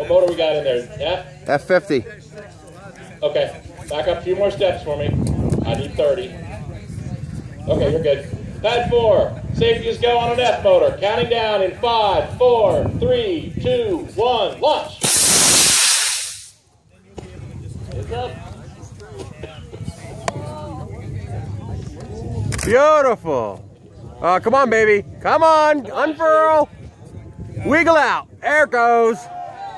What motor we got in there? Yeah? F50. Okay. Back up a few more steps for me. I need 30. Okay, you're good. Pad four. Safety is go on an F motor. Counting down in five, four, three, two, one. Launch. It's up. Beautiful. Uh, come on, baby. Come on. Unfurl. Wiggle out. There it goes.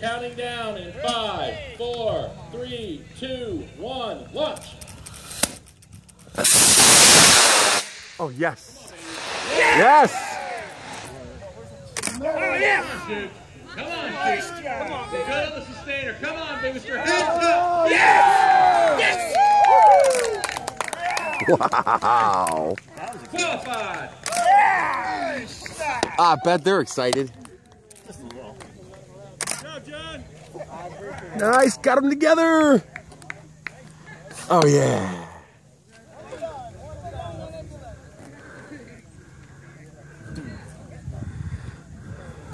Counting down in five, four, three, two, one. Launch. Oh, yes. Yes. yes. Oh, yeah! Come on, Duke. Come on. Good on the sustainer. Come on, Booster. Help. Wow. Qualified. Ah, I bet they're excited. Nice, got them together. Oh yeah.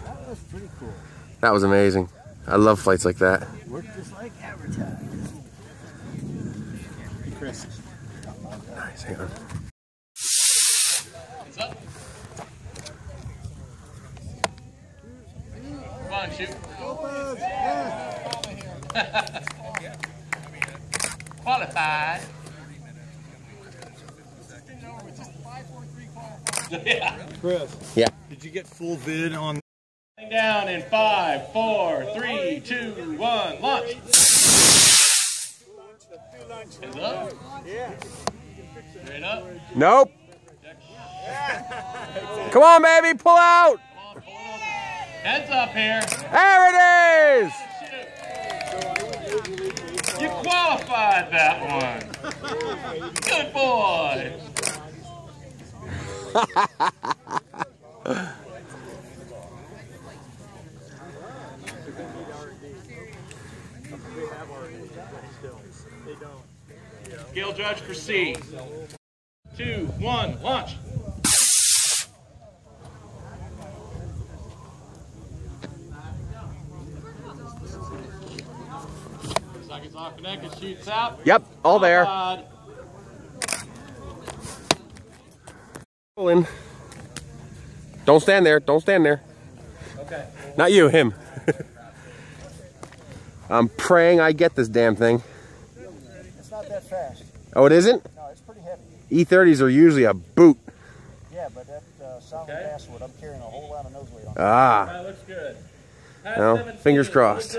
That was pretty cool. That was amazing. I love flights like that. Worked just like advertised. Nice, hang on. It's up. Come on, shoot. Qualified. yeah. Chris, Yeah. did you get full vid on? Down in five, four, three, two, one, launch. Hands up. Straight up. Nope. Come on, baby, pull out. Heads up here. There it is. You qualified that one. Good boy. Scale judge proceed. Two, one, launch. Sockets shoots out. Yep, all there. Qualified. Pulling. Don't stand there. Don't stand there. Okay. Not you, him. I'm praying I get this damn thing. It's not that fast. Oh, it isn't? No, it's pretty heavy. E30s are usually a boot. Yeah, but that uh, solid Okay. basswood, I'm carrying a whole lot of nose weight on. Ah, That looks good. Pad Well, fingers good crossed.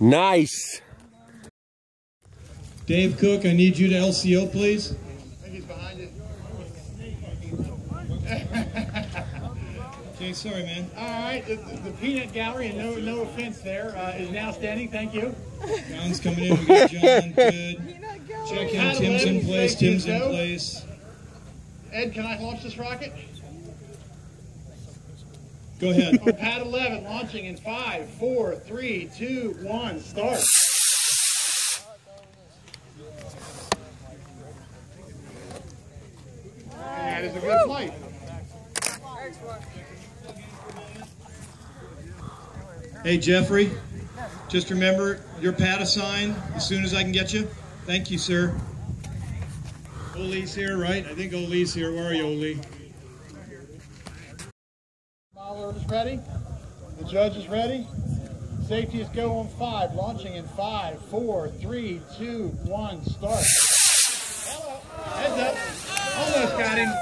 Nice. Dave Cook, I need you to LCO, please. Okay, sorry, man. All right, the, the peanut gallery, and no, no offense there, uh, is now standing. Thank you. John's coming in. We got John. Good. Check in. Tim's in place. Tim's in place. Ed, can I launch this rocket? Go ahead. On pad 11, launching in five, four, three, two, one, start. That is a good flight. Hey, Jeffrey, just remember your pad assign as soon as I can get you. Thank you, sir. Ole's here, right? I think Ole's here. Where are you, Ole? Mahler is ready. The judge is ready. Safety is go on five. Launching in five, four, three, two, one. Start. Heads up. Almost got him.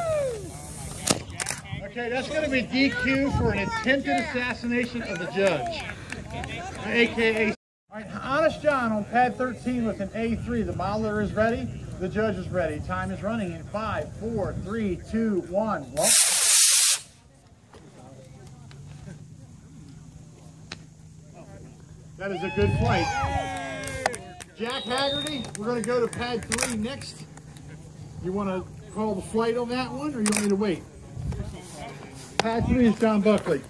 Okay, that's going to be DQ for an attempted assassination of the judge, aka. All right, Honest John on pad 13 with an A3. The miler is ready. The judge is ready. Time is running in five, four, three, two, one. Well, That is a good flight. Jack Haggerty, we're going to go to pad three next. You want to call the flight on that one, or you want me to wait? Pad three is John Buckley.